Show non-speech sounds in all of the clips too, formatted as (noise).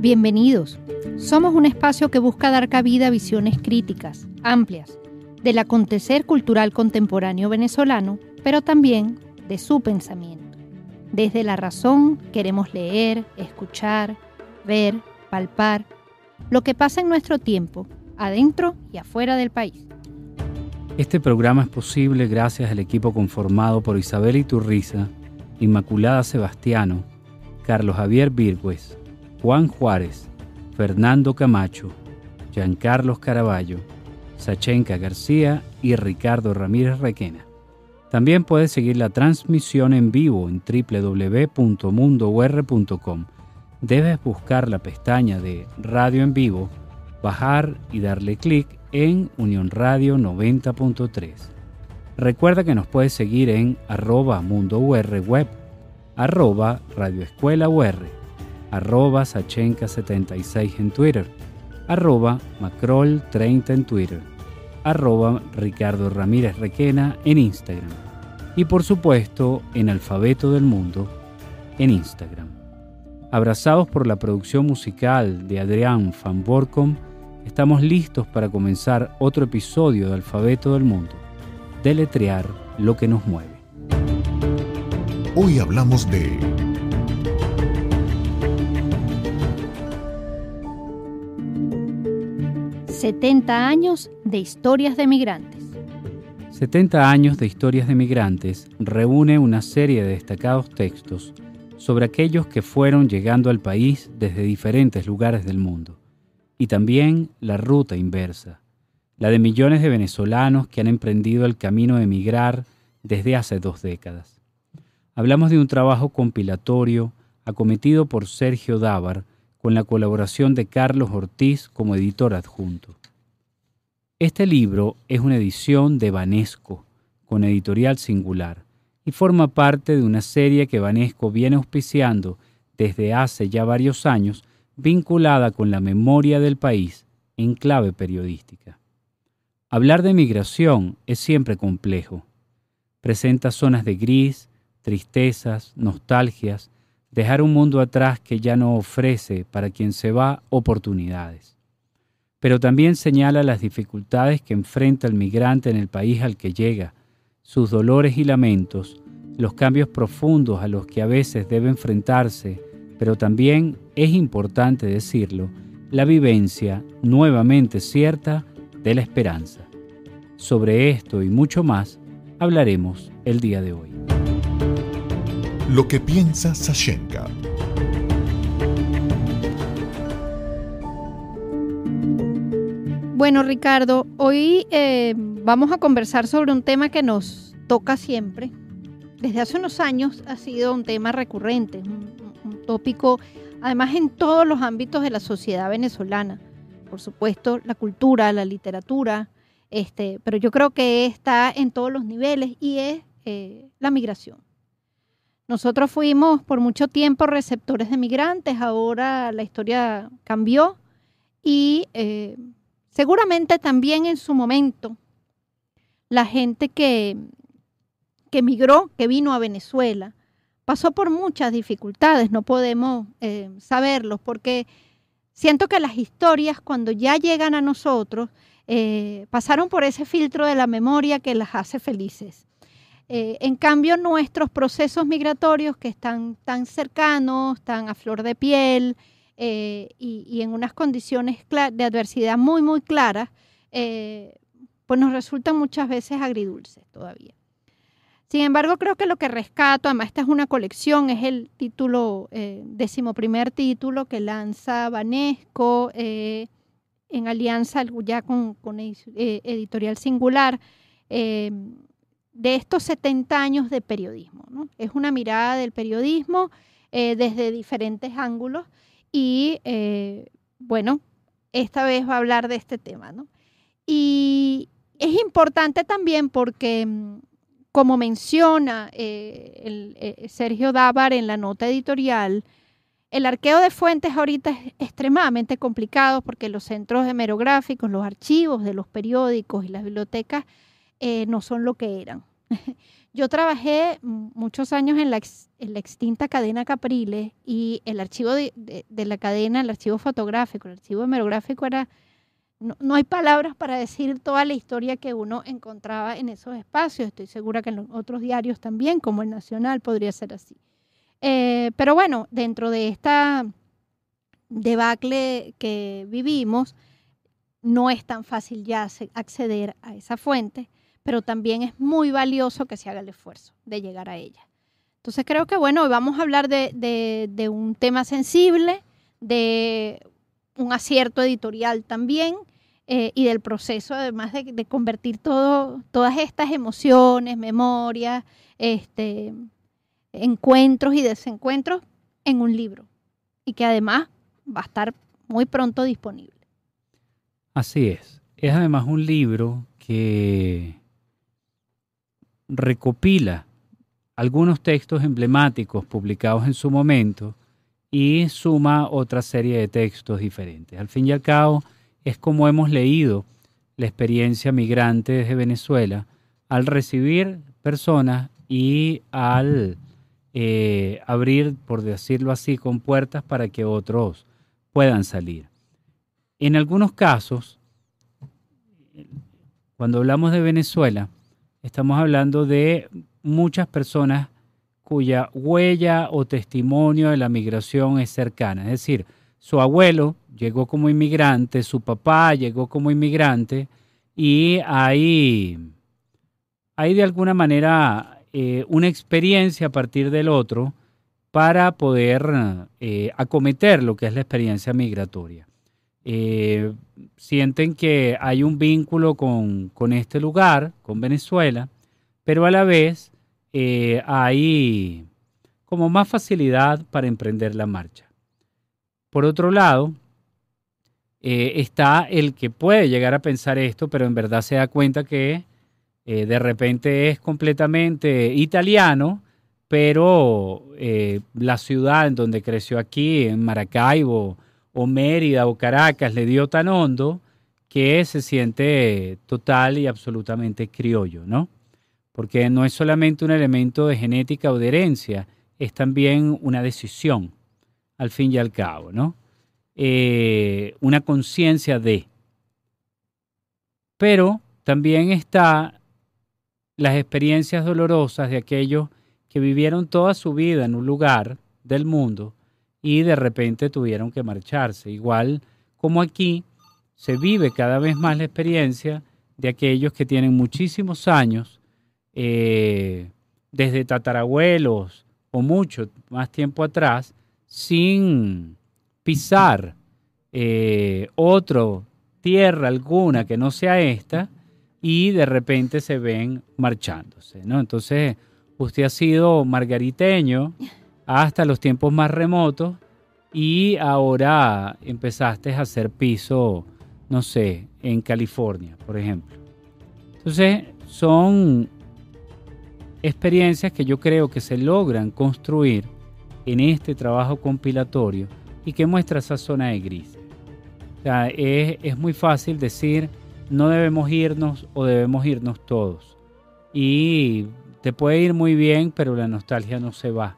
Bienvenidos. Somos un espacio que busca dar cabida a visiones críticas, amplias, del acontecer cultural contemporáneo venezolano, pero también de su pensamiento. Desde la razón queremos leer, escuchar, ver, palpar lo que pasa en nuestro tiempo, adentro y afuera del país. Este programa es posible gracias al equipo conformado por Isabel Iturriza, Inmaculada Sebastiano, Carlos Javier Virgües, Juan Juárez, Fernando Camacho, Giancarlos Caraballo, Sachenka García y Ricardo Ramírez Requena. También puedes seguir la transmisión en vivo en www.mundour.com. Debes buscar la pestaña de Radio en Vivo, bajar y darle clic en Unión Radio 90.3. Recuerda que nos puedes seguir en arroba Mundo Web, arroba Radio Escuela UR arroba Sachenka76 en Twitter, arroba Macrol30 en Twitter, arroba Ricardo Ramírez Requena en Instagram y por supuesto en Alfabeto del Mundo en Instagram. Abrazados por la producción musical de Adrián Van Borkom, estamos listos para comenzar otro episodio de Alfabeto del Mundo, deletrear lo que nos mueve. Hoy hablamos de 70 años de historias de migrantes. 70 años de historias de migrantes reúne una serie de destacados textos sobre aquellos que fueron llegando al país desde diferentes lugares del mundo, y también la ruta inversa, la de millones de venezolanos que han emprendido el camino de emigrar desde hace dos décadas. Hablamos de un trabajo compilatorio acometido por Sergio Dávar, con la colaboración de Carlos Ortiz como editor adjunto. Este libro es una edición de Vanesco, con editorial singular, y forma parte de una serie que Vanesco viene auspiciando desde hace ya varios años, vinculada con la memoria del país en clave periodística. Hablar de migración es siempre complejo. Presenta zonas de gris, tristezas, nostalgias, dejar un mundo atrás que ya no ofrece para quien se va oportunidades. Pero también señala las dificultades que enfrenta el migrante en el país al que llega, sus dolores y lamentos, los cambios profundos a los que a veces debe enfrentarse, pero también, es importante decirlo, la vivencia nuevamente cierta de la esperanza. Sobre esto y mucho más hablaremos el día de hoy. Lo que piensa Sashenka. Bueno, Ricardo, hoy eh, vamos a conversar sobre un tema que nos toca siempre. Desde hace unos años ha sido un tema recurrente, un, un tópico, además en todos los ámbitos de la sociedad venezolana. Por supuesto, la cultura, la literatura, este, pero yo creo que está en todos los niveles y es eh, la migración. Nosotros fuimos por mucho tiempo receptores de migrantes, ahora la historia cambió y eh, seguramente también en su momento la gente que, que migró, que vino a Venezuela, pasó por muchas dificultades, no podemos eh, saberlos, porque siento que las historias cuando ya llegan a nosotros eh, pasaron por ese filtro de la memoria que las hace felices. Eh, en cambio, nuestros procesos migratorios que están tan cercanos, tan a flor de piel eh, y, en unas condiciones de adversidad muy, muy claras, eh, pues nos resultan muchas veces agridulces todavía. Sin embargo, creo que lo que rescato, además esta es una colección, es el título, decimoprimer título que lanza Vanesco en alianza ya con, con Editorial Singular de estos 70 años de periodismo. Es una mirada del periodismo eh, desde diferentes ángulos y eh, bueno, esta vez va a hablar de este tema. Y es importante también porque, mm, como menciona eh, Sergio Dávar en la nota editorial, el arqueo de fuentes ahorita es extremadamente complicado porque los centros hemerográficos, los archivos de los periódicos y las bibliotecas no son lo que eran. (laughs) Yo trabajé muchos años en la, extinta cadena Capriles y el archivo de, la cadena, el archivo fotográfico, el archivo hemerográfico era, no, hay palabras para decir toda la historia que uno encontraba en esos espacios. Estoy segura que en otros diarios también, como el Nacional, podría ser así. Eh, pero bueno, dentro de esta debacle que vivimos, no es tan fácil ya acceder a esa fuente pero también es muy valioso que se haga el esfuerzo de llegar a ella. Entonces creo que bueno, hoy vamos a hablar de, un tema sensible, de un acierto editorial también eh, y del proceso además de, convertir todas estas emociones, memorias, este, encuentros y desencuentros en un libro y que además va a estar muy pronto disponible. Así es. Es además un libro que recopila algunos textos emblemáticos publicados en su momento y suma otra serie de textos diferentes. Al fin y al cabo, es como hemos leído la experiencia migrante desde Venezuela al recibir personas y al eh, abrir, por decirlo así, con puertas para que otros puedan salir. En algunos casos, cuando hablamos de Venezuela, Estamos hablando de muchas personas cuya huella o testimonio de la migración es cercana. Es decir, su abuelo llegó como inmigrante, su papá llegó como inmigrante y hay, hay de alguna manera eh, una experiencia a partir del otro para poder eh, acometer lo que es la experiencia migratoria. Eh, sienten que hay un vínculo con, este lugar, con Venezuela, pero a la vez eh, hay como más facilidad para emprender la marcha. Por otro lado, eh, está el que puede llegar a pensar esto, pero en verdad se da cuenta que de repente es completamente italiano, pero la ciudad en donde creció aquí, en Maracaibo, o Mérida o Caracas le dio tan hondo que se siente total y absolutamente criollo, ¿no? Porque no es solamente un elemento de genética o de herencia, es también una decisión, al fin y al cabo, ¿no? Eh, una conciencia de. Pero también está las experiencias dolorosas de aquellos que vivieron toda su vida en un lugar del mundo y de repente tuvieron que marcharse. Igual como aquí se vive cada vez más la experiencia de aquellos que tienen muchísimos años, eh, desde tatarabuelos o mucho más tiempo atrás, sin pisar eh, otro tierra alguna que no sea esta y de repente se ven marchándose, ¿no? Entonces, usted ha sido margariteño, hasta los tiempos más remotos y ahora empezaste a hacer piso, no sé, en California, por ejemplo. Entonces, son experiencias que yo creo que se logran construir en este trabajo compilatorio y que muestra esa zona de gris. Es, es muy fácil decir, no debemos irnos o debemos irnos todos. Y te puede ir muy bien, pero la nostalgia no se va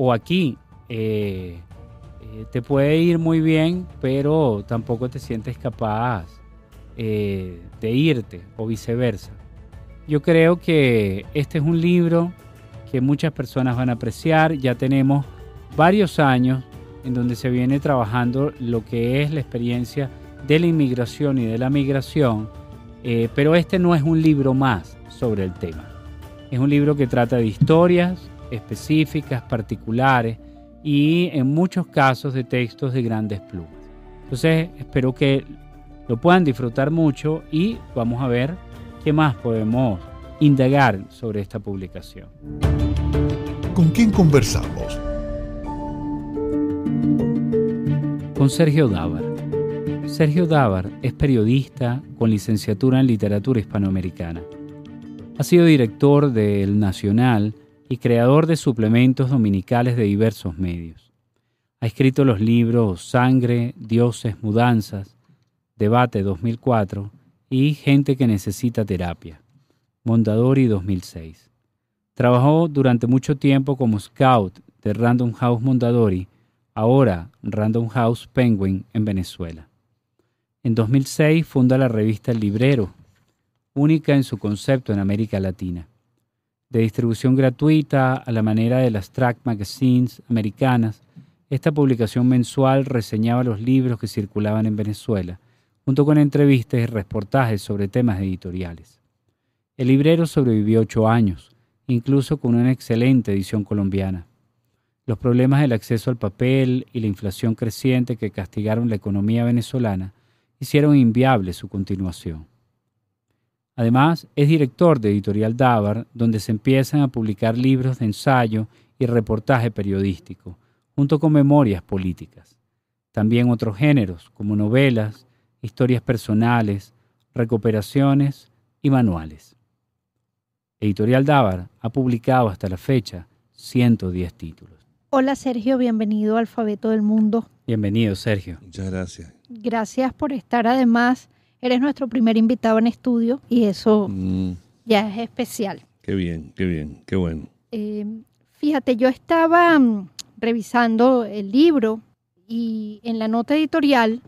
o aquí eh, eh, te puede ir muy bien, pero tampoco te sientes capaz eh, de irte o viceversa. Yo creo que este es un libro que muchas personas van a apreciar. Ya tenemos varios años en donde se viene trabajando lo que es la experiencia de la inmigración y de la migración, pero este no es un libro más sobre el tema. Es un libro que trata de historias, específicas, particulares y en muchos casos de textos de grandes plumas. Entonces espero que lo puedan disfrutar mucho y vamos a ver qué más podemos indagar sobre esta publicación. ¿Con quién conversamos? Con Sergio Dávar. Sergio Dávar es periodista con licenciatura en literatura hispanoamericana. Ha sido director del Nacional y creador de suplementos dominicales de diversos medios. Ha escrito los libros Sangre, Dioses, Mudanzas, Debate 2004 y Gente que necesita terapia. Mondadori 2006. Trabajó durante mucho tiempo como scout de Random House Mondadori, ahora Random House Penguin en Venezuela. En 2006 funda la revista El Librero, única en su concepto en América Latina. De distribución gratuita a la manera de las track magazines americanas, esta publicación mensual reseñaba los libros que circulaban en Venezuela, junto con entrevistas y reportajes sobre temas editoriales. El librero sobrevivió ocho años, incluso con una excelente edición colombiana. Los problemas del acceso al papel y la inflación creciente que castigaron la economía venezolana hicieron inviable su continuación. Además, es director de Editorial Dávar, donde se empiezan a publicar libros de ensayo y reportaje periodístico, junto con memorias políticas. También otros géneros, como novelas, historias personales, recuperaciones y manuales. Editorial Dávar ha publicado hasta la fecha 110 títulos. Hola Sergio, bienvenido a Alfabeto del Mundo. Bienvenido Sergio. Muchas gracias. Gracias por estar. Además, eres nuestro primer invitado en estudio y eso Mm, ya es especial. qué bien, qué bien, qué bueno. Eh, fíjate, yo estaba mm, revisando el libro y en la nota editorial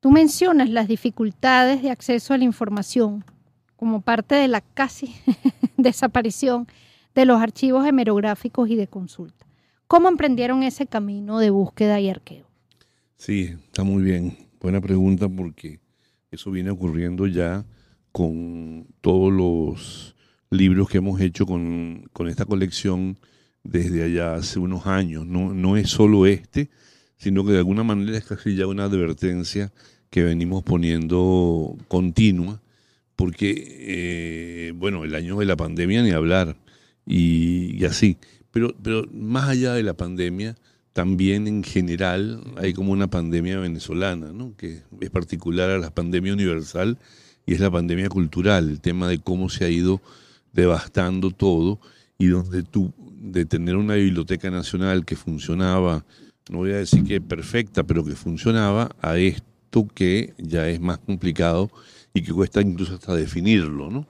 tú mencionas las dificultades de acceso a la información como parte de la casi (laughs) desaparición de los archivos hemerográficos y de consulta. ¿Cómo emprendieron ese camino de búsqueda y arqueo? Sí, está muy bien. Buena pregunta porque eso viene ocurriendo ya con todos los libros que hemos hecho con, con esta colección desde allá hace unos años. No, no es solo este, sino que de alguna manera es casi ya una advertencia que venimos poniendo continua, porque, eh, bueno, el año de la pandemia ni hablar, y, y así. Pero, pero más allá de la pandemia, también en general hay como una pandemia venezolana, ¿no? que es particular a la pandemia universal y es la pandemia cultural, el tema de cómo se ha ido devastando todo y donde tú, de tener una biblioteca nacional que funcionaba, no voy a decir que perfecta, pero que funcionaba, a esto que ya es más complicado y que cuesta incluso hasta definirlo, ¿no?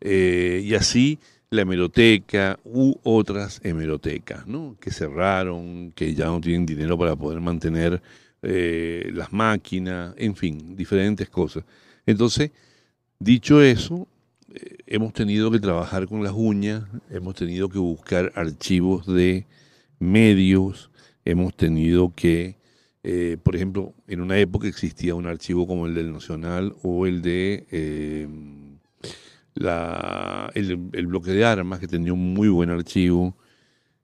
Eh, y así la hemeroteca u otras hemerotecas, ¿no? Que cerraron, que ya no tienen dinero para poder mantener eh, las máquinas, en fin, diferentes cosas. Entonces, dicho eso, eh, hemos tenido que trabajar con las uñas, hemos tenido que buscar archivos de medios, hemos tenido que, eh, por ejemplo, en una época existía un archivo como el del Nacional o el de la, el, bloque de armas, que tenía un muy buen archivo.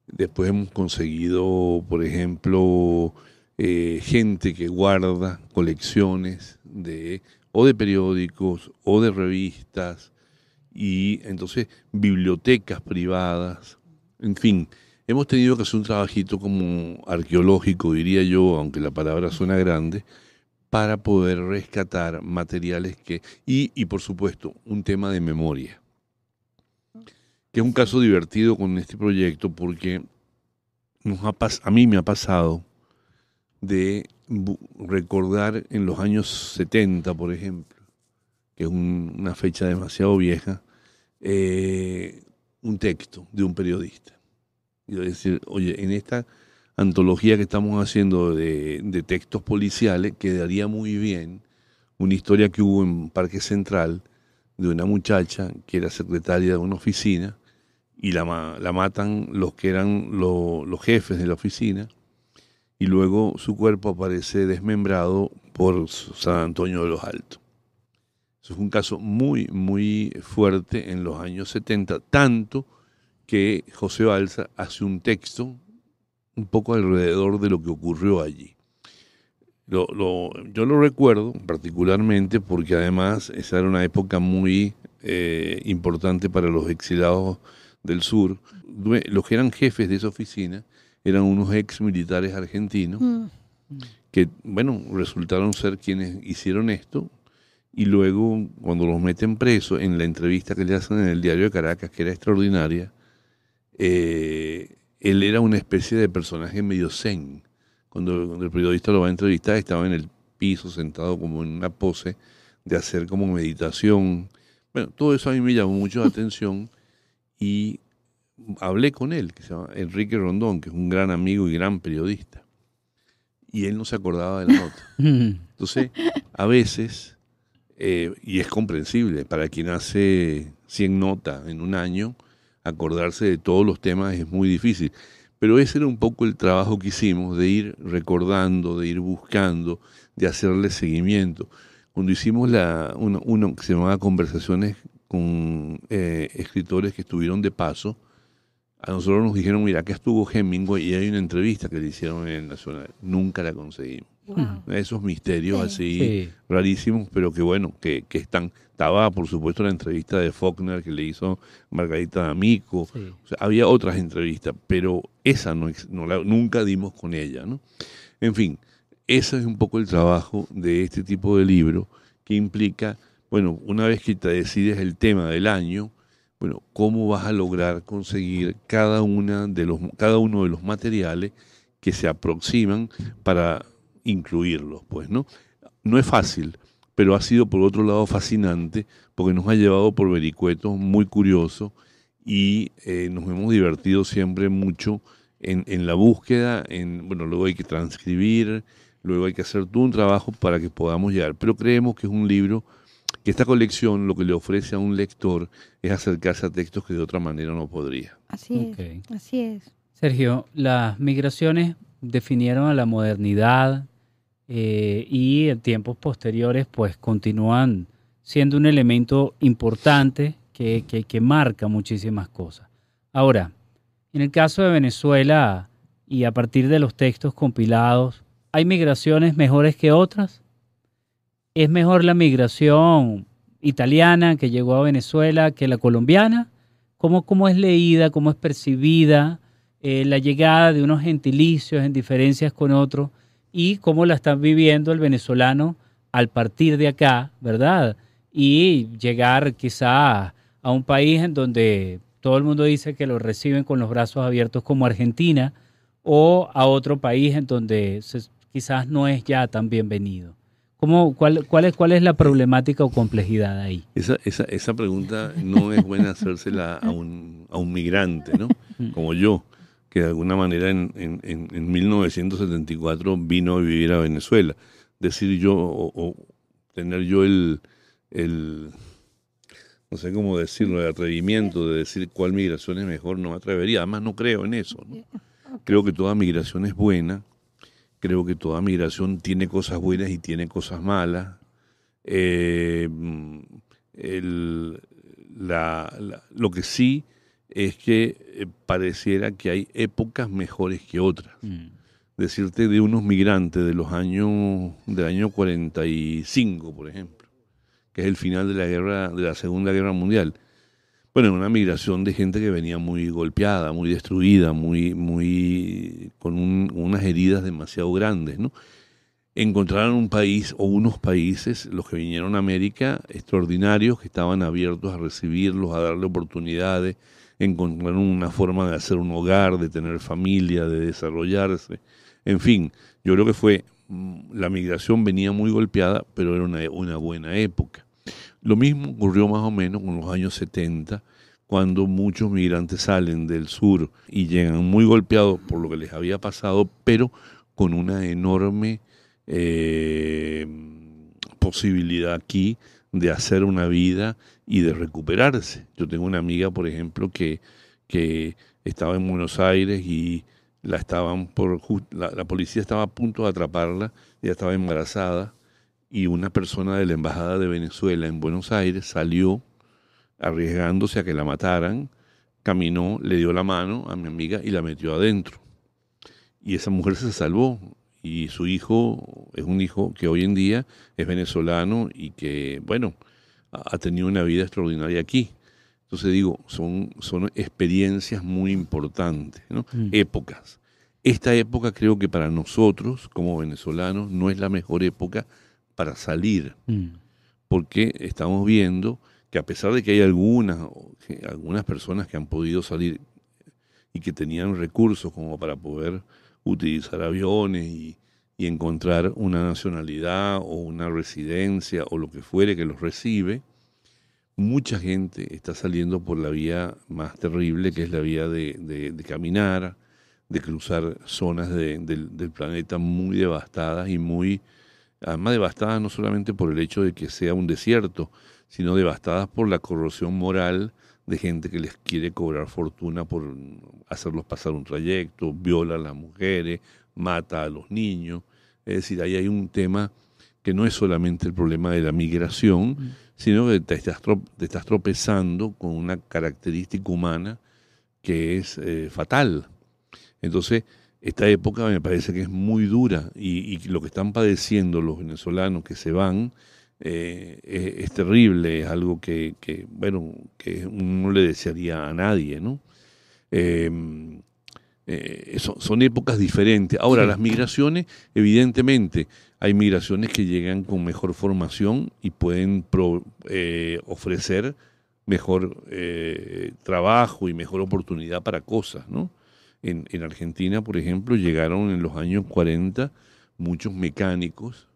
Después hemos conseguido, por ejemplo, eh, gente que guarda colecciones de o de periódicos o de revistas y entonces bibliotecas privadas, en fin, hemos tenido que hacer un trabajito como arqueológico, diría yo, aunque la palabra suena grande, para poder rescatar materiales que, y, y por supuesto, un tema de memoria, que es un caso divertido con este proyecto porque nos ha pas- a mí me ha pasado de recordar en los años 70, por ejemplo, que es un- una fecha demasiado vieja, eh, un texto de un periodista. Y decir, oye, en esta antología que estamos haciendo de, textos policiales, quedaría muy bien una historia que hubo en Parque Central de una muchacha que era secretaria de una oficina y la, la matan los que eran lo- los jefes de la oficina y luego su cuerpo aparece desmembrado por San Antonio de los Altos. Eso es un caso muy, muy fuerte en los años 70, tanto que José Balsa hace un texto un poco alrededor de lo que ocurrió allí. Lo- lo- yo lo recuerdo particularmente porque además esa era una época muy eh, importante para los exilados del sur. Los que eran jefes de esa oficina eran unos ex militares argentinos Mm, que, bueno, resultaron ser quienes hicieron esto y luego cuando los meten presos, en la entrevista que le hacen en el diario de Caracas, que era extraordinaria, eh, él era una especie de personaje medio zen. Cuando, cuando el periodista lo va a entrevistar, estaba en el piso sentado como en una pose de hacer como meditación. Bueno, todo eso a mí me llamó mucho la atención y hablé con él, que se llama Enrique Rondón, que es un gran amigo y gran periodista. Y él no se acordaba de la nota. (laughs) Entonces, a veces, eh, y es comprensible, para quien hace 100 notas en un año, acordarse de todos los temas es muy difícil. Pero ese era un poco el trabajo que hicimos, de ir recordando, de ir buscando, de hacerle seguimiento. Cuando hicimos la, uno, uno que se llamaba Conversaciones con eh, escritores que estuvieron de paso, a nosotros nos dijeron, mira, acá estuvo Hemingway y hay una entrevista que le hicieron en el Nacional. Nunca la conseguimos. Esos misterios así rarísimos, pero que bueno, que, que, están. Estaba, por supuesto, la entrevista de Faulkner que le hizo Margarita D'Amico. O sea, había otras entrevistas, pero esa no, no la, nunca dimos con ella, ¿no? En fin, ese es un poco el trabajo de este tipo de libro que implica, bueno, una vez que te decides el tema del año, bueno, cómo vas a lograr conseguir cada, una de los, cada uno de los materiales que se aproximan para incluirlos, pues, ¿no? No es fácil, pero ha sido por otro lado fascinante porque nos ha llevado por vericuetos muy curiosos y eh, nos hemos divertido siempre mucho en, en, la búsqueda, en, bueno, luego hay que transcribir, luego hay que hacer todo un trabajo para que podamos llegar, pero creemos que es un libro que esta colección lo que le ofrece a un lector es acercarse a textos que de otra manera no podría. Así es, así es. Sergio, las migraciones definieron a la modernidad, eh, y en tiempos posteriores pues continúan siendo un elemento importante que, que, marca muchísimas cosas. Ahora, en el caso de Venezuela y a partir de los textos compilados, ¿hay migraciones mejores que otras? ¿Es mejor la migración italiana que llegó a Venezuela que la colombiana? ¿Cómo, cómo es leída, cómo es percibida eh, la llegada de unos gentilicios en diferencias con otros? Y cómo la están viviendo el venezolano al partir de acá, ¿verdad? Y llegar quizá a un país en donde todo el mundo dice que lo reciben con los brazos abiertos como Argentina, o a otro país en donde quizás no es ya tan bienvenido. ¿Cómo, cuál, cuál, es, ¿Cuál es la problemática o complejidad ahí? Esa, esa, esa pregunta no es buena hacérsela a un, a un migrante, ¿no? (laughs) Mm. Como yo que de alguna manera en, en, en 1974 vino a vivir a Venezuela. Decir yo, o, tener yo el, el, no sé cómo decirlo, el atrevimiento de decir cuál migración es mejor, no me atrevería. Además, no creo en eso. Creo que toda migración es buena. Creo que toda migración tiene cosas buenas y tiene cosas malas. Eh, el, la, lo que sí es que eh, pareciera que hay épocas mejores que otras. Mm. Decirte de unos migrantes de los años del año 45, por ejemplo, que es el final de la guerra de la Segunda Guerra Mundial. Bueno, una migración de gente que venía muy golpeada, muy destruida, muy muy con unas heridas demasiado grandes, ¿no? Encontraron un país o unos países, los que vinieron a América, extraordinarios, que estaban abiertos a recibirlos, a darle oportunidades, encontraron una forma de hacer un hogar, de tener familia, de desarrollarse. En fin, yo creo que fue, mm, la migración venía muy golpeada, pero era una, una buena época. Lo mismo ocurrió más o menos con los años 70, cuando muchos migrantes salen del sur y llegan muy golpeados por lo que les había pasado, pero con una enorme eh, posibilidad aquí de hacer una vida y de recuperarse. Yo tengo una amiga, por ejemplo, que, que estaba en Buenos Aires y la estaban por la, policía estaba a punto de atraparla, ella estaba embarazada y una persona de la embajada de Venezuela en Buenos Aires salió arriesgándose a que la mataran, caminó, le dio la mano a mi amiga y la metió adentro. Y esa mujer se salvó y su hijo es un hijo que hoy en día es venezolano y que, bueno, ha tenido una vida extraordinaria aquí. Entonces digo, son, son experiencias muy importantes, ¿no? Mm. épocas. Esta época creo que para nosotros como venezolanos no es la mejor época para salir, mm. porque estamos viendo que a pesar de que hay algunas, algunas personas que han podido salir y que tenían recursos como para poder utilizar aviones y, encontrar una nacionalidad o una residencia o lo que fuere que los recibe, mucha gente está saliendo por la vía más terrible, que es la vía de, caminar, de cruzar zonas de- del, planeta muy devastadas y muy, además devastadas no solamente por el hecho de que sea un desierto, sino devastadas por la corrosión moral de gente que les quiere cobrar fortuna por hacerlos pasar un trayecto, viola a las mujeres, mata a los niños. Es decir, ahí hay un tema que no es solamente el problema de la migración, sino que te estás, te estás tropezando con una característica humana que es eh, fatal. Entonces, esta época me parece que es muy dura y, y lo que están padeciendo los venezolanos que se van eh, es, es terrible, es algo que, que, bueno, que no le desearía a nadie, ¿no? Eh, eh, son, son épocas diferentes. Ahora, Sí. las migraciones, evidentemente, hay migraciones que llegan con mejor formación y pueden pro- eh, ofrecer mejor eh, trabajo y mejor oportunidad para cosas, ¿no? En, en Argentina, por ejemplo, llegaron en los años 40 muchos mecánicos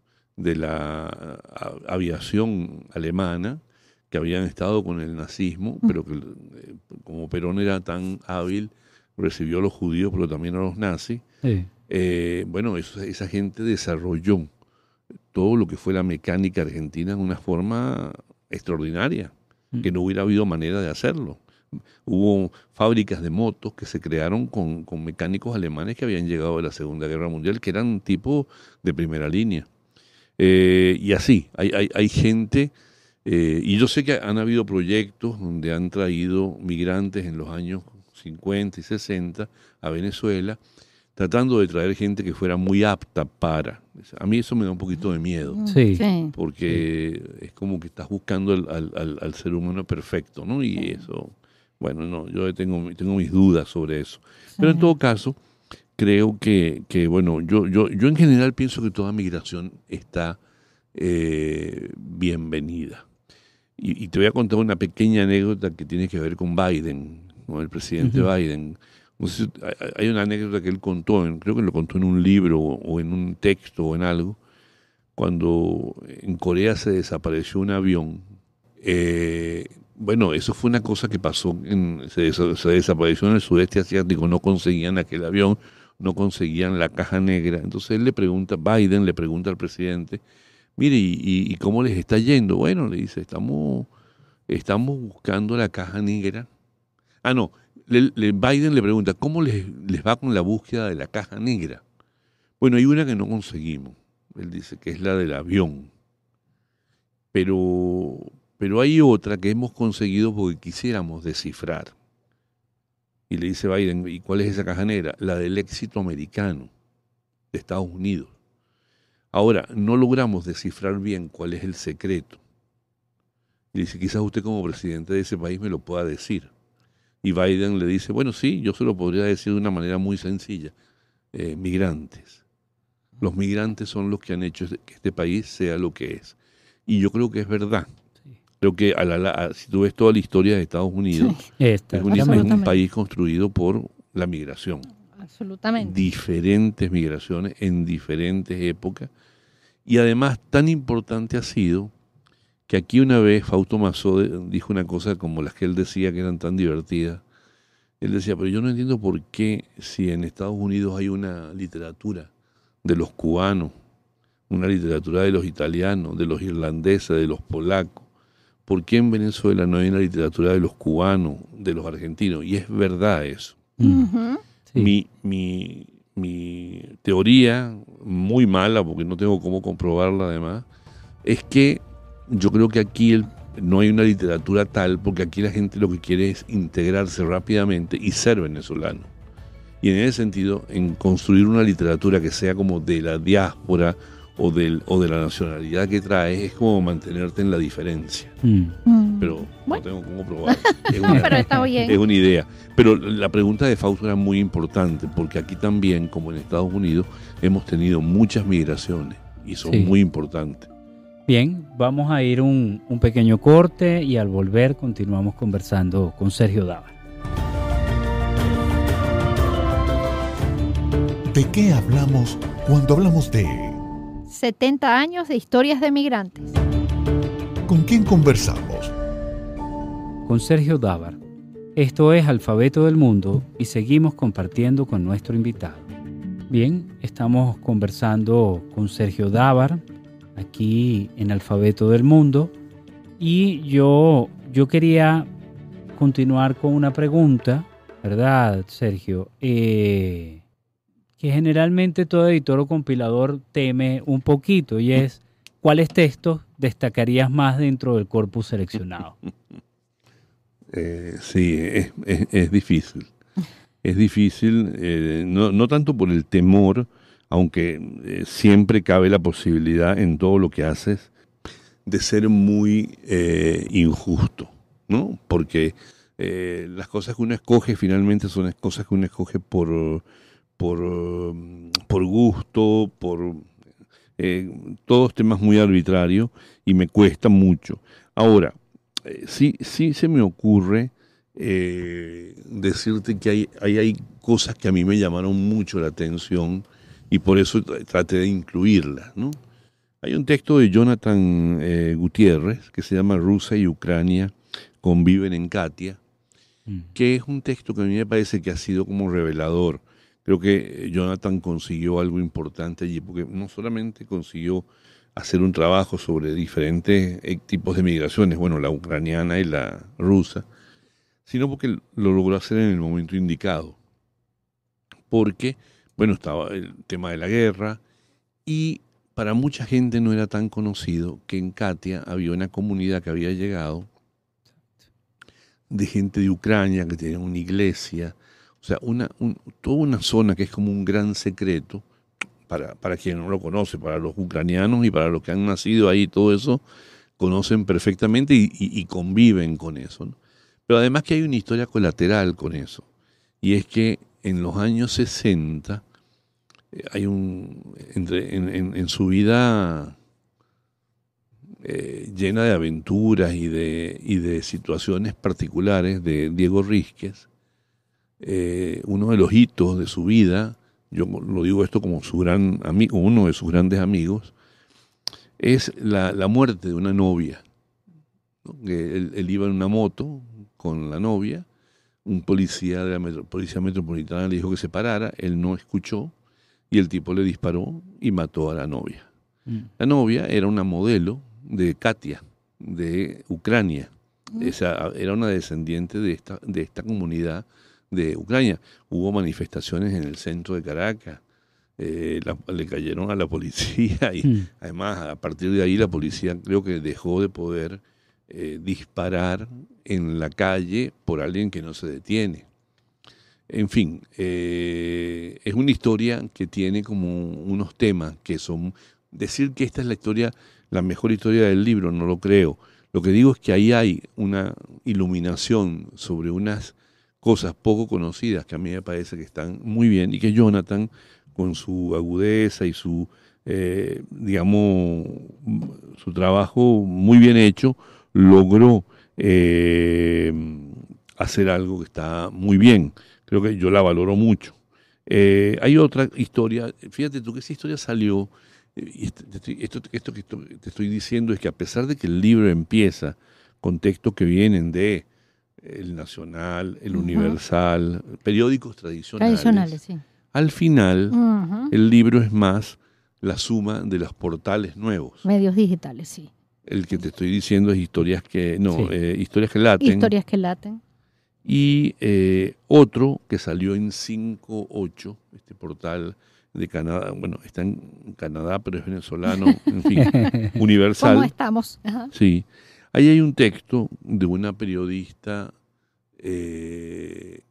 de la aviación alemana que habían estado con el nazismo, pero que eh, como Perón era tan hábil, recibió a los judíos, pero también a los nazis. Sí. Eh, bueno, eso- esa gente desarrolló todo lo que fue la mecánica argentina en una forma extraordinaria, Mm. que no hubiera habido manera de hacerlo. Hubo fábricas de motos que se crearon con, con mecánicos alemanes que habían llegado de la Segunda Guerra Mundial, que eran tipo de primera línea. Eh, y así, hay, hay, hay gente, eh, y yo sé que han habido proyectos donde han traído migrantes en los años 50 y 60 a Venezuela, tratando de traer gente que fuera muy apta para. A mí eso me da un poquito de miedo, Sí. porque es como que estás buscando al, al- al- al ser humano perfecto, ¿no? Y eso, bueno, no, yo tengo, tengo mis dudas sobre eso. Pero en todo caso, creo que, que, bueno, yo, yo, yo en general pienso que toda migración está eh, bienvenida. Y, y te voy a contar una pequeña anécdota que tiene que ver con Biden, con el presidente. Biden. No sé si- hay- una anécdota que él contó, creo que lo contó en un libro o, en un texto o en algo, cuando en Corea se desapareció un avión. eh, bueno, eso fue una cosa que pasó, en- se, se desapareció en el sudeste asiático, no conseguían aquel avión, no conseguían la caja negra. Entonces él le pregunta, Biden le pregunta al presidente, mire, ¿y, cómo les está yendo? Bueno, le dice, estamos, estamos buscando la caja negra. Ah, no, le- Biden le pregunta, ¿cómo les, les va con la búsqueda de la caja negra? Bueno, hay una que no conseguimos. Él dice que es la del avión. Pero, pero hay otra que hemos conseguido porque quisiéramos descifrar. Y le dice Biden, ¿y cuál es esa caja negra? La del éxito americano de Estados Unidos. Ahora, no logramos descifrar bien cuál es el secreto. Y dice, quizás usted como presidente de ese país me lo pueda decir. Y Biden le dice, bueno, sí, yo se lo podría decir de una manera muy sencilla. Eh, migrantes. Los migrantes son los que han hecho que este país sea lo que es. Y yo creo que es verdad. Sí. Creo que a la- la- si tú ves toda la historia de Estados Unidos, Esta, es un, es país construido por la migración. Absolutamente. Diferentes migraciones en diferentes épocas. Y además tan importante ha sido que aquí una vez Fausto Mazó de- dijo una cosa como las que él decía que eran tan divertidas. Él decía, pero yo no entiendo por qué si en Estados Unidos hay una literatura de los cubanos, una literatura de los italianos, de los irlandeses, de los polacos, ¿por qué en Venezuela no hay una literatura de los cubanos, de los argentinos? Y es verdad eso. Mm, sí. Mi, mi, mi teoría, muy mala, porque no tengo cómo comprobarla además, es que yo creo que aquí el- no hay una literatura tal, porque aquí la gente lo que quiere es integrarse rápidamente y ser venezolano. Y en ese sentido, en construir una literatura que sea como de la diáspora o, del, o de la nacionalidad que trae, es como mantenerte en la diferencia. Mm. Mm. Pero Bueno. no tengo cómo probar. Es (laughs) una- Pero está bien. es una idea. Pero la pregunta de Fausto era muy importante, porque aquí también, como en Estados Unidos, hemos tenido muchas migraciones y son Sí. muy importantes. Bien, vamos a ir un, un pequeño corte y al volver continuamos conversando con Sergio Dava. ¿De qué hablamos cuando hablamos de 70 años de historias de migrantes. con quién conversamos? con Sergio Dávar. Esto es Alfabeto del Mundo y seguimos compartiendo con nuestro invitado. Bien, estamos conversando con Sergio Dávar aquí en Alfabeto del Mundo y yo, yo quería continuar con una pregunta, ¿verdad, Sergio? Eh, que generalmente todo editor o compilador teme un poquito y es ¿cuáles textos destacarías más dentro del corpus seleccionado? (laughs) Eh, sí, es, difícil. Es difícil, eh, no, tanto por el temor, aunque eh, siempre cabe la posibilidad en todo lo que haces de ser muy injusto, ¿no? Porque las cosas que uno escoge finalmente son las cosas que uno escoge por, por, por gusto, por todos temas muy arbitrarios y me cuesta mucho. Ahora, eh, sí, sí se me ocurre eh, decirte que hay, hay, cosas que a mí me llamaron mucho la atención y por eso traté de incluirlas. ¿no? Hay un texto de Jonathan eh, Gutiérrez que se llama Rusia y Ucrania conviven en Katia, mm. que es un texto que a mí me parece que ha sido como revelador. Creo que Jonathan consiguió algo importante allí, porque no solamente consiguió hacer un trabajo sobre diferentes eh, tipos de migraciones, bueno, la ucraniana y la rusa, sino porque lo logró hacer en el momento indicado. Porque, bueno, estaba el tema de la guerra y para mucha gente no era tan conocido que en Katia había una comunidad que había llegado de gente de Ucrania que tenía una iglesia, o sea, una, toda una zona que es como un gran secreto, para, quien no lo conoce, para los ucranianos y para los que han nacido ahí, todo eso, conocen perfectamente y, conviven con eso. Pero además que hay una historia colateral con eso, y es que en los años 60 eh, hay un, entre, en, su vida eh, llena de aventuras y de, y de situaciones particulares de Diego Rizquez, eh, uno de los hitos de su vida yo lo digo esto como su gran amigo, uno de sus grandes amigos, es la, muerte de una novia. Que él, iba en una moto con la novia, un policía de la policía metropolitana le dijo que se parara, él no escuchó y el tipo le disparó y mató a la novia. Mm. La novia era una modelo de Katia, de Ucrania. Mm. Esa, era una descendiente de esta, de esta comunidad de Ucrania. Hubo manifestaciones en el centro de Caracas, eh, le cayeron a la policía (laughs) y mm. además a partir de ahí la policía creo que dejó de poder eh, disparar en la calle por alguien que no se detiene. En fin, eh, es una historia que tiene como unos temas que son... Decir que esta es la historia, la mejor historia del libro, no lo creo. Lo que digo es que ahí hay una iluminación sobre unas cosas poco conocidas que a mí me parece que están muy bien y que Jonathan, con su agudeza y su, eh, digamos, su trabajo muy bien hecho, logró eh, hacer algo que está muy bien. Creo que yo la valoro mucho. Eh, hay otra historia, fíjate tú que esa historia salió, y esto, esto que te estoy diciendo es que a pesar de que el libro empieza con textos que vienen de el Nacional, el Universal, periódicos tradicionales. Tradicionales, sí. Al final, el libro es más la suma de los portales nuevos. Medios digitales, sí. El que te estoy diciendo es historias que, no, eh, historias que laten. Historias que laten. Y eh, otro que salió en 5.8, este portal de Canadá, bueno, está en Canadá, pero es venezolano, en fin, (laughs) universal. ¿Cómo estamos? Sí. Ahí hay un texto de una periodista eh,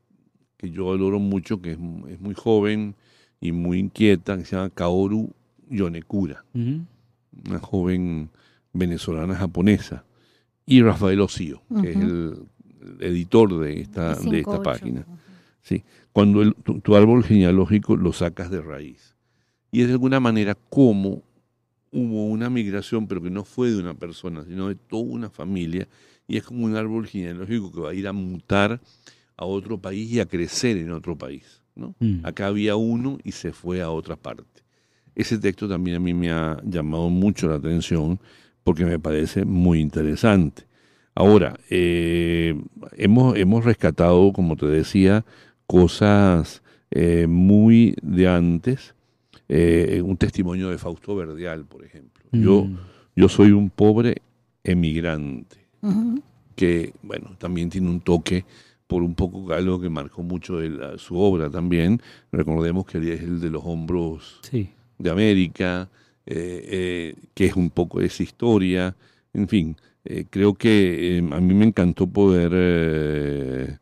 que yo valoro mucho, que es, muy joven y muy inquieta, que se llama Kaoru Yonekura, una joven venezolana japonesa, y Rafael Osío, que es el, editor de esta, de esta página. Sí. Cuando tu, árbol genealógico lo sacas de raíz. Y es de alguna manera como hubo una migración, pero que no fue de una persona, sino de toda una familia, y es como un árbol genealógico que va a ir a mutar a otro país y a crecer en otro país. ¿no? Mm. Acá había uno y se fue a otra parte. Ese texto también a mí me ha llamado mucho la atención porque me parece muy interesante. Ahora, eh, hemos, hemos rescatado, como te decía, cosas eh, muy de antes. Eh, un testimonio de Fausto Verdial, por ejemplo. Yo, Mm. yo soy un pobre emigrante que, bueno, también tiene un toque por un poco algo que marcó mucho de la- su obra también. Recordemos que es el de los hombros Sí. de América, eh, eh, que es un poco esa historia. En fin, eh, creo que a mí me encantó poder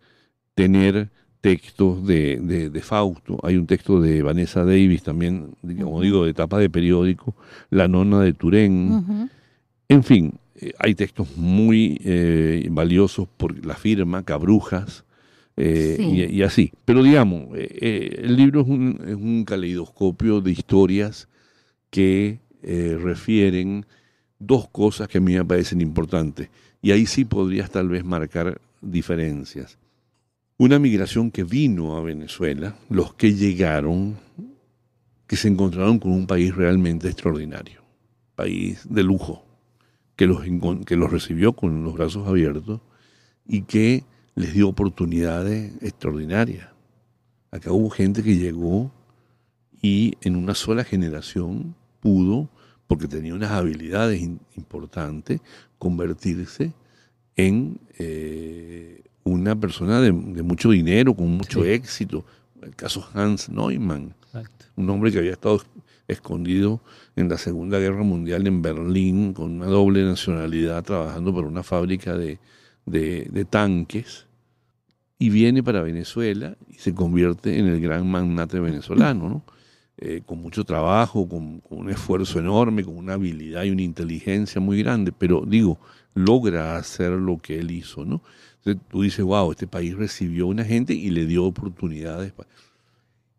tener textos de, de- de Fausto. Hay un texto de Vanessa Davis también, como digo, de etapa de periódico, La nona de Turén. En fin, eh, hay textos muy eh, valiosos por la firma, Cabrujas, eh, Sí. y, y así. Pero digamos, eh, el libro es un, es un caleidoscopio de historias que refieren dos cosas que a mí me parecen importantes. Y ahí sí podrías tal vez marcar diferencias. Una migración que vino a Venezuela, los que llegaron, que se encontraron con un país realmente extraordinario, país de lujo, que los, que los recibió con los brazos abiertos y que les dio oportunidades extraordinarias. Acá hubo gente que llegó y en una sola generación pudo, porque tenía unas habilidades importantes, convertirse en eh, una persona de, de mucho dinero, con mucho Sí. éxito. El caso Hans Neumann, Exacto. un hombre que había estado escondido en la Segunda Guerra Mundial en Berlín con una doble nacionalidad trabajando para una fábrica de, de- de tanques y viene para Venezuela y se convierte en el gran magnate venezolano, ¿no? Eh, con mucho trabajo, con, con un esfuerzo enorme, con una habilidad y una inteligencia muy grande, pero digo, logra hacer lo que él hizo, ¿no? Entonces tú dices, wow, este país recibió una gente y le dio oportunidades.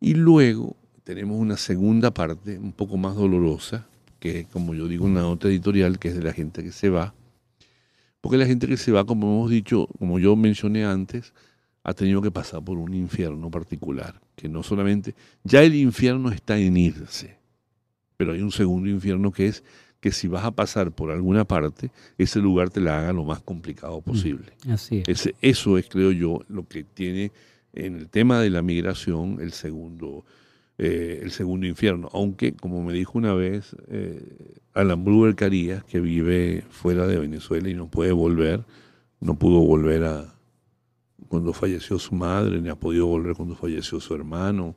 Y luego tenemos una segunda parte un poco más dolorosa, que como yo digo, una nota editorial, que es de la gente que se va. Porque la gente que se va, como hemos dicho, como yo mencioné antes, ha tenido que pasar por un infierno particular, que no solamente, ya el infierno está en irse, pero hay un segundo infierno que es que si vas a pasar por alguna parte, ese lugar te la haga lo más complicado posible. Así es. Ese- eso es, creo yo, lo que tiene en el tema de la migración el segundo, eh, el segundo infierno. Aunque, como me dijo una vez eh, Alan Brewer Carías, que vive fuera de Venezuela y no puede volver, no pudo volver a cuando falleció su madre, ni ha podido volver cuando falleció su hermano.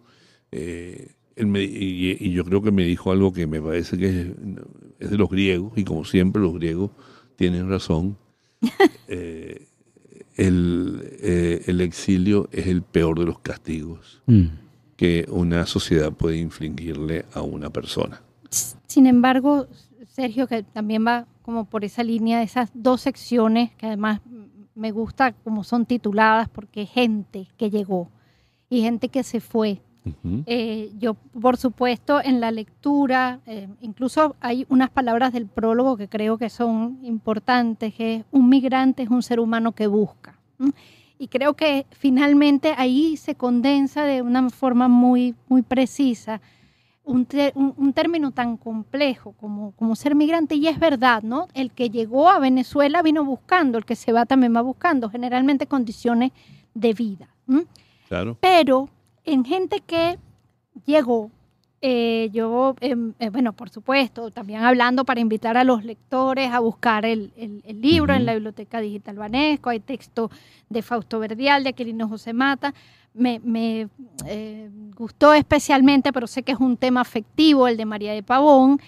Eh, él me- y, y yo creo que me dijo algo que me parece que es, es de los griegos, y como siempre los griegos tienen razón. (laughs) Eh, el, eh, el exilio es el peor de los castigos Mm. que una sociedad puede infligirle a una persona. Sin embargo, Sergio, que también va como por esa línea de esas dos secciones que además me gusta como son tituladas porque gente que llegó y gente que se fue. Eh, yo, por supuesto, en la lectura, eh, incluso hay unas palabras del prólogo que creo que son importantes, que es un migrante es un ser humano que busca. Y creo que finalmente ahí se condensa de una forma muy, muy precisa un, te- un- un término tan complejo como, como ser migrante. Y es verdad, ¿no? El que llegó a Venezuela vino buscando, el que se va también va buscando, generalmente condiciones de vida. Claro. pero en gente que llegó, eh, yo, em, eh, bueno, por supuesto, también hablando para invitar a los lectores a buscar el, el- el libro en la Biblioteca Digital Banesco, hay texto de Fausto Verdial, de Aquilino José Mata, me, me, eh, gustó especialmente, pero sé que es un tema afectivo, el de María de Pavón,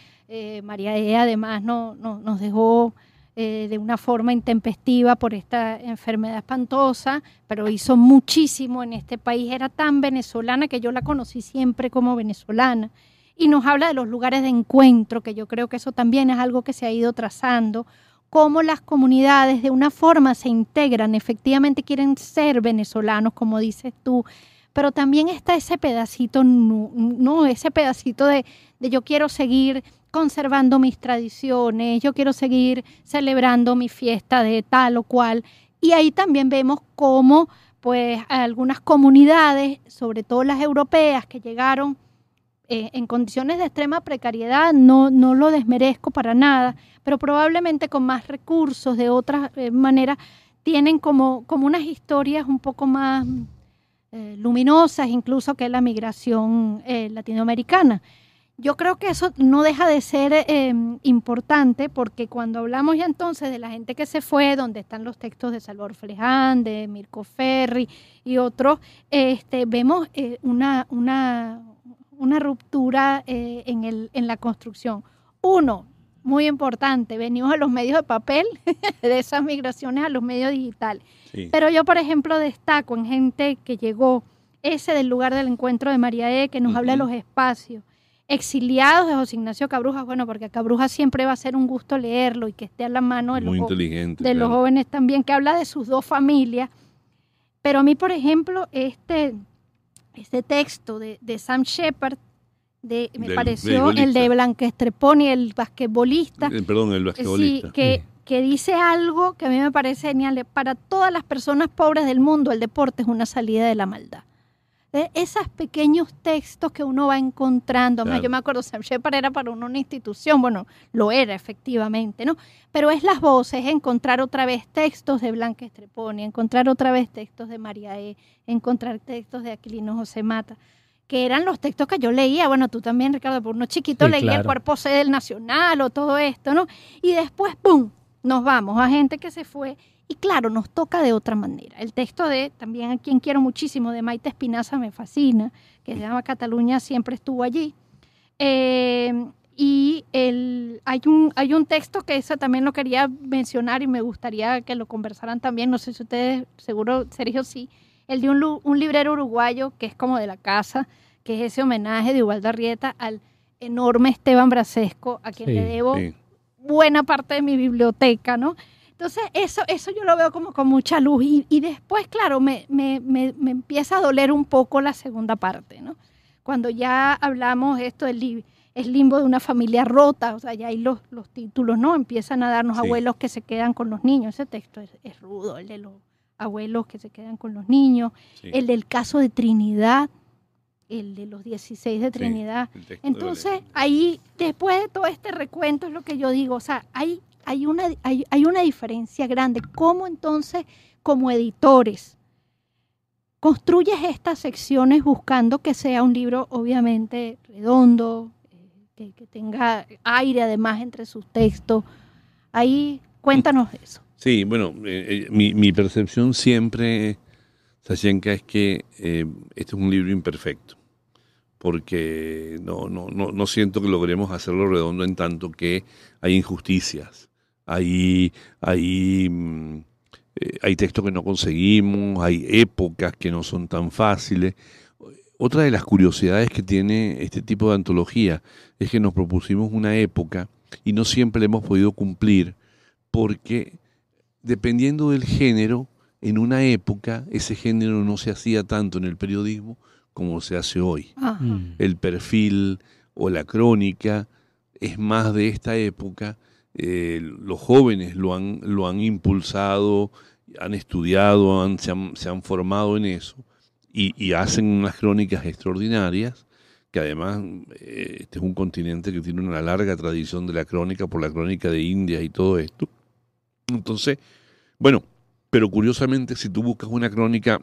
María E además no, no- nos dejó eh, de una forma intempestiva por esta enfermedad espantosa, pero hizo muchísimo en este país. Era tan venezolana que yo la conocí siempre como venezolana. Y nos habla de los lugares de encuentro, que yo creo que eso también es algo que se ha ido trazando, cómo las comunidades de una forma se integran, efectivamente quieren ser venezolanos, como dices tú, pero también está ese pedacito, no, ese pedacito de, de yo quiero seguir conservando mis tradiciones, yo quiero seguir celebrando mi fiesta de tal o cual. Y ahí también vemos cómo pues algunas comunidades, sobre todo las europeas que llegaron eh, en condiciones de extrema precariedad, no, no lo desmerezco para nada, pero probablemente con más recursos de otras eh, maneras tienen como, como unas historias un poco más eh, luminosas incluso que la migración eh, latinoamericana. Yo creo que eso no deja de ser eh, importante porque cuando hablamos ya entonces de la gente que se fue, donde están los textos de Salvador Fleján, de Mirko Ferri y otros, este, vemos eh, una, una, una ruptura eh, en, el, en la construcción. Uno, muy importante, venimos a los medios de papel, (laughs) de esas migraciones a los medios digitales. Sí. Pero yo, por ejemplo, destaco en gente que llegó, ese del lugar del encuentro de María E, que nos habla de los espacios. Exiliados de José Ignacio Cabrujas, bueno, porque a Cabrujas siempre va a ser un gusto leerlo y que esté a la mano de los, Muy jo- inteligente. de los jóvenes también, que habla de sus dos familias. Pero a mí, por ejemplo, este, este texto de, de Sam Shepard, de, me Del pareció el de. Blanquestreponi, el basquetbolista, Eh, Perdón, el Sí, basquetbolista. que, que dice algo que a mí me parece genial. Para todas las personas pobres del mundo, el deporte es una salida de la maldad. De esos pequeños textos que uno va encontrando. Claro. Yo me acuerdo, Sam Shepard era para una, una institución, bueno, lo era efectivamente, ¿no? Pero es las voces, encontrar otra vez textos de Blanca Estreponi, encontrar otra vez textos de María E., encontrar textos de Aquilino José Mata, que eran los textos que yo leía. Bueno, tú también, Ricardo, por uno chiquito Sí, leía el cuerpo C del Nacional o todo esto, ¿no? Y después, ¡pum!, nos vamos a gente que se fue. Y claro, nos toca de otra manera. El texto de, también a quien quiero muchísimo, de Maite Espinaza me fascina, que se llama Cataluña siempre estuvo allí. Eh, y el, hay, un, hay un texto que ese también lo quería mencionar y me gustaría que lo conversaran también, no sé si ustedes, seguro Sergio sí, el de un, un librero uruguayo que es como de la casa, que es ese homenaje de Ubaldo Arrieta al enorme Esteban Brasesco, a quien Sí, le debo Sí. buena parte de mi biblioteca, ¿no? Entonces, eso, eso yo lo veo como con mucha luz. Y, y después, claro, me, me, me, me empieza a doler un poco la segunda parte, ¿no? Cuando ya hablamos esto del li- limbo de una familia rota, o sea, ya hay los, los títulos, ¿no? Empiezan a darnos Sí. abuelos que se quedan con los niños. Ese texto es, es rudo, el de los abuelos que se quedan con los niños. sí. El del caso de Trinidad, el de los 16 de Trinidad. de Entonces, ahí, después de todo este recuento, es lo que yo digo, o sea, hay, hay, una, hay, hay una diferencia grande. ¿Cómo entonces, como editores, construyes estas secciones buscando que sea un libro, obviamente, redondo, eh, que, que tenga aire además entre sus textos? Ahí, cuéntanos de eso. Sí, bueno, eh, eh, mi, mi percepción siempre, Sashenka, es que eh, este es un libro imperfecto, porque no, no, no, no siento que logremos hacerlo redondo en tanto que hay injusticias, hay, hay, mm, eh, hay textos que no conseguimos, hay épocas que no son tan fáciles. Otra de las curiosidades que tiene este tipo de antología es que nos propusimos una época y no siempre hemos podido cumplir porque dependiendo del género, en una época ese género no se hacía tanto en el periodismo como se hace hoy. Ajá. Mm. El perfil o la crónica es más de esta época. Eh, los jóvenes lo han, lo han impulsado, han estudiado, han- se, han, se han formado en eso y, hacen unas crónicas extraordinarias que además eh, este es un continente que tiene una larga tradición de la crónica por la crónica de India y todo esto. Entonces, bueno, pero curiosamente si tú buscas una crónica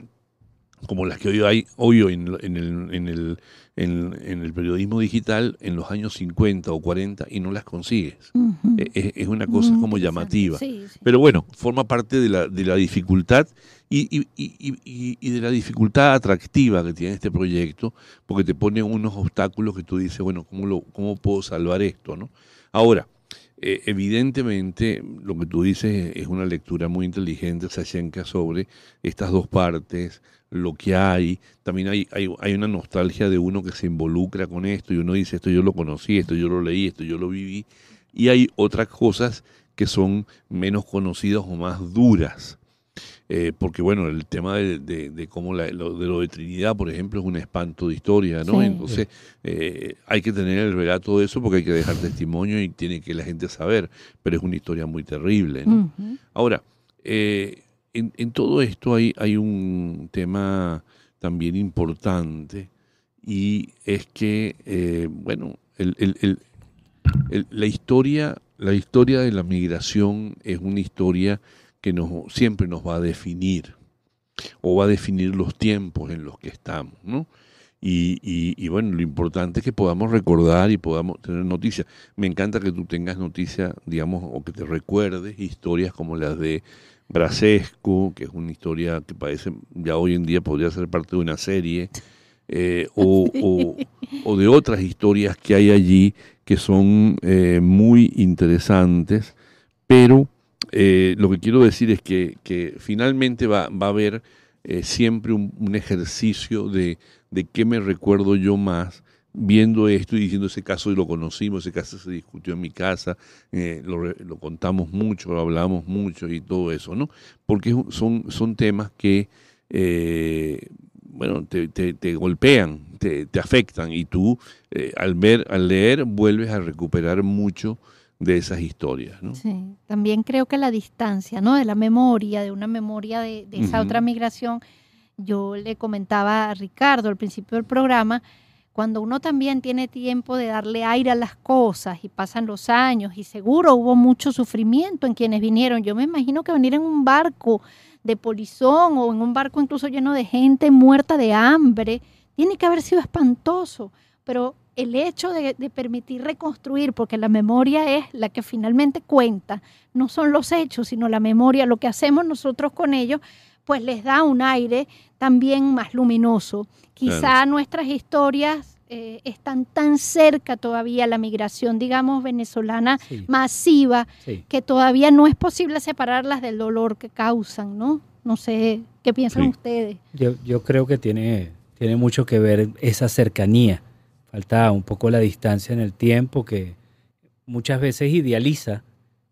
como las que hoy hay hoy en, en el, en, el, en, el periodismo digital en los años 50 o 40 y no las consigues. E- Es, es una cosa Muy como llamativa. Sí, sí. Pero bueno, forma parte de la, de la dificultad y, y- y- y- y- y de la dificultad atractiva que tiene este proyecto, porque te pone unos obstáculos que tú dices, bueno, ¿cómo, lo, cómo puedo salvar esto? ¿no? Ahora, eh, evidentemente, lo que tú dices es una lectura muy inteligente, Sashenka, sobre estas dos partes, lo que hay. También hay, hay, hay una nostalgia de uno que se involucra con esto y uno dice, esto yo lo conocí, esto yo lo leí, esto yo lo viví. Y hay otras cosas que son menos conocidas o más duras. Eh, porque bueno, el tema de, de, de cómo la- lo, de lo de Trinidad, por ejemplo, es un espanto de historia, ¿no? Sí. Entonces eh, hay que tener el relato de eso porque hay que dejar testimonio y tiene que la gente saber, pero es una historia muy terrible, ¿no? Ahora, eh, en, en todo esto hay, hay un tema también importante y es que, bueno, la, historia, la historia de la migración es una historia que nos, siempre nos va a definir o va a definir los tiempos en los que estamos, ¿no? Y, y, bueno, lo importante es que podamos recordar y podamos tener noticias. Me encanta que tú tengas noticias, digamos, o que te recuerdes historias como las de Brasesco, que es una historia que parece ya hoy en día podría ser parte de una serie, eh, o, (laughs) o, de otras historias que hay allí que son eh, muy interesantes, pero eh, lo que quiero decir es que, finalmente va, a haber siempre un, ejercicio de de qué me recuerdo yo más viendo esto y diciendo ese caso y lo conocimos, ese caso se discutió en mi casa, eh, lo, contamos mucho, lo hablamos mucho y todo eso, ¿no? Porque son, son temas que, eh, bueno, te, te, golpean, te, te, afectan y tú eh, al ver, al leer, vuelves a recuperar mucho de esas historias, ¿no? Sí, también creo que la distancia, ¿no? De la memoria, de una memoria de, esa otra migración, yo le comentaba a Ricardo al principio del programa, cuando uno también tiene tiempo de darle aire a las cosas y pasan los años y seguro hubo mucho sufrimiento en quienes vinieron. Yo me imagino que venir en un barco de polizón o en un barco incluso lleno de gente muerta de hambre, tiene que haber sido espantoso, pero el hecho de, de, permitir reconstruir, porque la memoria es la que finalmente cuenta, no son los hechos, sino la memoria, lo que hacemos nosotros con ellos, pues les da un aire también más luminoso. Quizá nuestras historias eh, están tan cerca todavía la migración, digamos, venezolana masiva, que todavía no es posible separarlas del dolor que causan, ¿no? No sé, ¿qué piensan ustedes? Yo, yo creo que tiene, tiene mucho que ver esa cercanía. Falta un poco la distancia en el tiempo que muchas veces idealiza,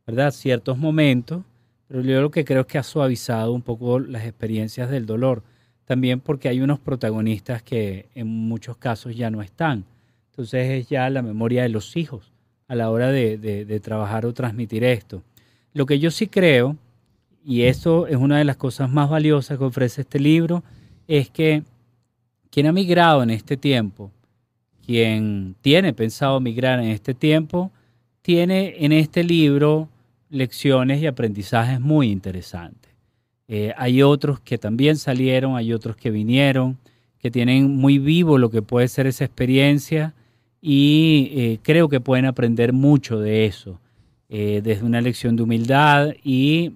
¿verdad? Ciertos momentos pero yo lo que creo es que ha suavizado un poco las experiencias del dolor. También porque hay unos protagonistas que en muchos casos ya no están. Entonces es ya la memoria de los hijos a la hora de, trabajar o transmitir esto. Lo que yo sí creo, y eso es una de las cosas más valiosas que ofrece este libro, es que quien ha migrado en este tiempo, quien tiene pensado migrar en este tiempo, tiene en este libro lecciones y aprendizajes muy interesantes. Eh, hay otros que también salieron, hay otros que vinieron, que tienen muy vivo lo que puede ser esa experiencia y eh, creo que pueden aprender mucho de eso, eh, desde una lección de humildad y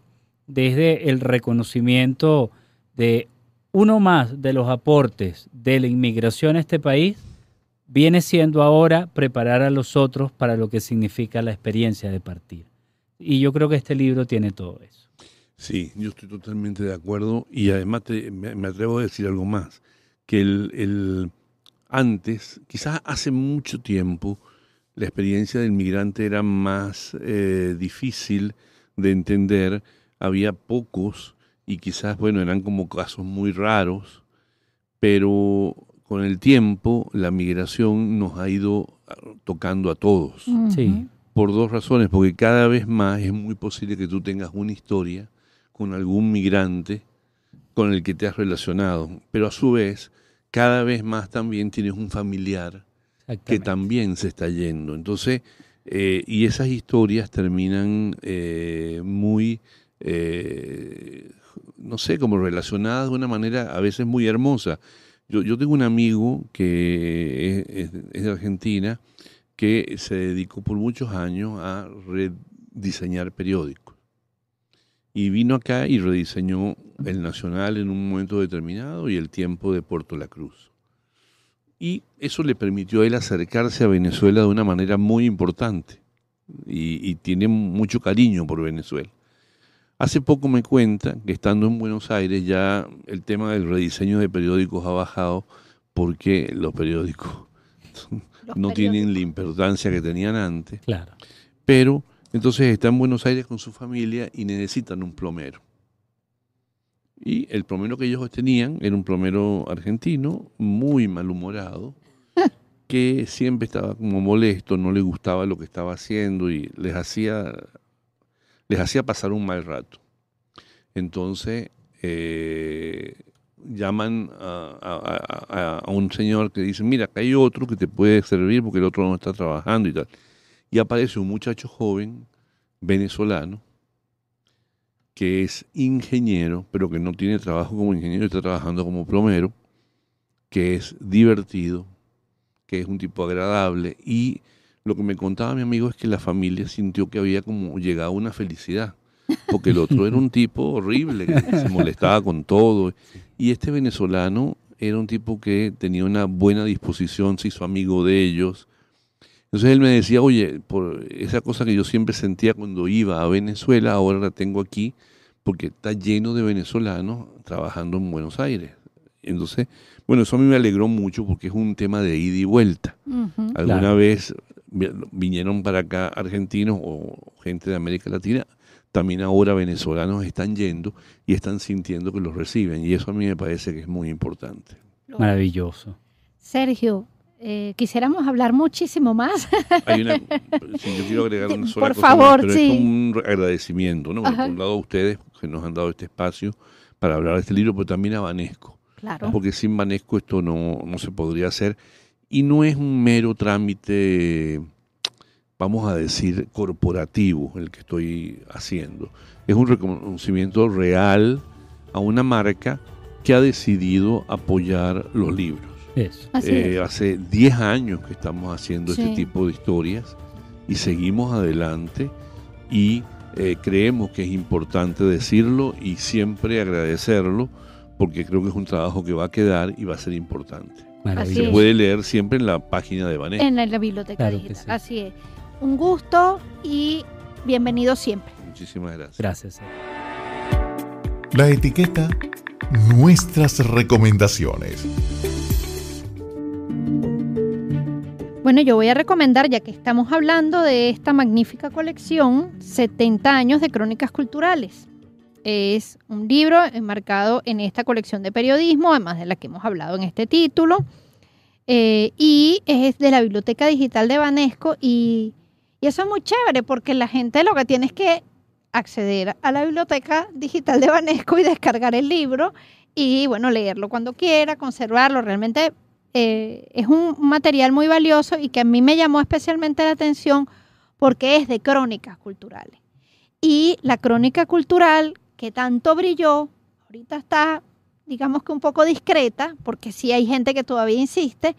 desde el reconocimiento de uno más de los aportes de la inmigración a este país viene siendo ahora preparar a los otros para lo que significa la experiencia de partir. Y yo creo que este libro tiene todo eso. Sí, yo estoy totalmente de acuerdo y además me, atrevo a decir algo más, que el, antes, quizás hace mucho tiempo, la experiencia del migrante era más eh, difícil de entender, había pocos y quizás, bueno, eran como casos muy raros, pero con el tiempo la migración nos ha ido tocando a todos. Sí por dos razones, porque cada vez más es muy posible que tú tengas una historia con algún migrante con el que te has relacionado, pero a su vez, cada vez más también tienes un familiar que también se está yendo. Entonces, eh, y esas historias terminan eh, muy, eh, no sé, como relacionadas de una manera a veces muy hermosa. Yo, yo tengo un amigo que es de Argentina, que se dedicó por muchos años a rediseñar periódicos. Y vino acá y rediseñó el Nacional en un momento determinado y el Tiempo de Puerto La Cruz. Y eso le permitió a él acercarse a Venezuela de una manera muy importante y, y tiene mucho cariño por Venezuela. Hace poco me cuenta que estando en Buenos Aires ya el tema del rediseño de periódicos ha bajado porque los periódicos (laughs) no tienen la importancia que tenían antes. Claro. Pero entonces está en Buenos Aires con su familia y necesitan un plomero. Y el plomero que ellos tenían era un plomero argentino, muy malhumorado, (laughs) que siempre estaba como molesto, no le gustaba lo que estaba haciendo y les hacía, les hacía pasar un mal rato. Entonces, eh, llaman a, a- un señor que dice, mira, acá hay otro que te puede servir porque el otro no está trabajando y tal. Y aparece un muchacho joven venezolano que es ingeniero, pero que no tiene trabajo como ingeniero, está trabajando como plomero, que es divertido, que es un tipo agradable y lo que me contaba mi amigo es que la familia sintió que había como llegado a una felicidad, porque el otro era un tipo horrible, que se molestaba con todo, y este venezolano era un tipo que tenía una buena disposición, se hizo amigo de ellos. Entonces él me decía, oye, por esa cosa que yo siempre sentía cuando iba a Venezuela, ahora la tengo aquí, porque está lleno de venezolanos trabajando en Buenos Aires. Entonces, bueno, eso a mí me alegró mucho porque es un tema de ida y vuelta. Alguna Claro. vez vinieron para acá argentinos o gente de América Latina, también ahora venezolanos están yendo y están sintiendo que los reciben. Y eso a mí me parece que es muy importante. Maravilloso. Sergio, eh, quisiéramos hablar muchísimo más. Hay una, sí, yo quiero agregar (laughs) una sola por cosa favor, más, pero sí. es un agradecimiento, ¿no? Bueno, por un lado a ustedes que nos han dado este espacio para hablar de este libro, pero también a Vanesco. Claro. porque sin Vanesco esto no, no se podría hacer. Y no es un mero trámite, vamos a decir, corporativo el que estoy haciendo. Es un reconocimiento real a una marca que ha decidido apoyar los libros. Eso. Eh, es. hace 10 años que estamos haciendo Sí. este tipo de historias y seguimos adelante y eh, creemos que es importante decirlo y siempre agradecerlo porque creo que es un trabajo que va a quedar y va a ser importante. Maravilloso. Se puede leer siempre en la página de Vanessa. En la biblioteca Claro que digital. sí. Así es. Un gusto y bienvenido siempre. Muchísimas gracias. Gracias. La etiqueta Nuestras recomendaciones. Bueno, yo voy a recomendar, ya que estamos hablando de esta magnífica colección, 70 años de crónicas culturales. Es un libro enmarcado en esta colección de periodismo, además de la que hemos hablado en este título, eh, y es de la Biblioteca Digital de Banesco, y, y eso es muy chévere, porque la gente lo que tiene es que acceder a la Biblioteca Digital de Banesco y descargar el libro, y bueno, leerlo cuando quiera, conservarlo, realmente eh, es un material muy valioso y que a mí me llamó especialmente la atención porque es de crónicas culturales. Y la crónica cultural que tanto brilló, ahorita está, digamos que un poco discreta, porque sí hay gente que todavía insiste,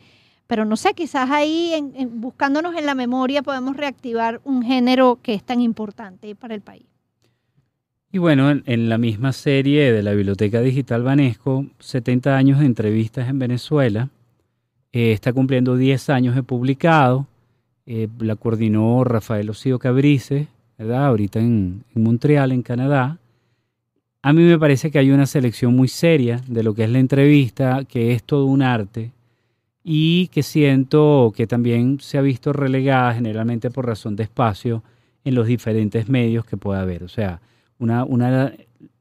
pero no sé, quizás ahí en- buscándonos en la memoria podemos reactivar un género que es tan importante para el país. Y bueno, en, la misma serie de la Biblioteca Digital Banesco, 70 años de entrevistas en Venezuela, eh, está cumpliendo 10 años de publicado, eh, la coordinó Rafael Ocío Cabrice, ¿verdad? Ahorita en Montreal, en Canadá. A mí me parece que hay una selección muy seria de lo que es la entrevista, que es todo un arte, y que siento que también se ha visto relegada generalmente por razón de espacio en los diferentes medios que pueda haber. O sea, una, una,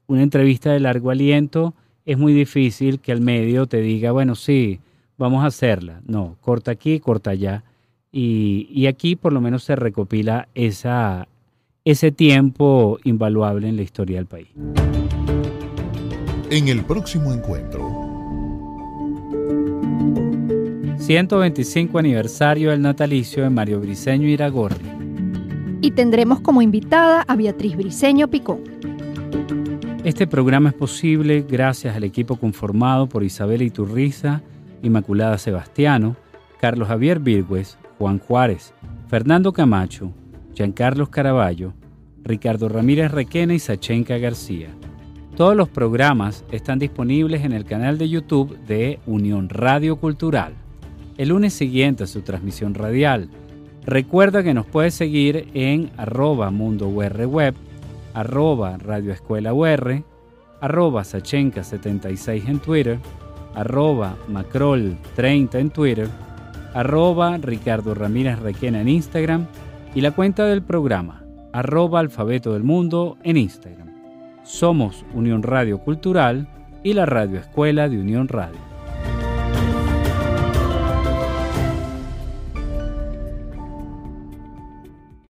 una entrevista de largo aliento es muy difícil que el medio te diga, bueno, sí, vamos a hacerla. No, corta aquí, corta allá. Y, y aquí por lo menos se recopila esa, ese tiempo invaluable en la historia del país. En el próximo encuentro, 125 aniversario del natalicio de Mario Briceño Iragorri. Y tendremos como invitada a Beatriz Briceño Picón. Este programa es posible gracias al equipo conformado por Isabel Iturriza, Inmaculada Sebastiano, Carlos Javier Virgües, Juan Juárez, Fernando Camacho, Giancarlos Caraballo, Ricardo Ramírez Requena y Sachenka García. Todos los programas están disponibles en el canal de YouTube de Unión Radio Cultural. El lunes siguiente a su transmisión radial. Recuerda que nos puedes seguir en arroba mundo UR web, arroba Radio Escuela UR, arroba Sachenka76 en Twitter, arroba Macrol30 en Twitter, arroba Ricardo Ramírez Requena en Instagram y la cuenta del programa, arroba Alfabeto del Mundo en Instagram. Somos Unión Radio Cultural y la Radio Escuela de Unión Radio.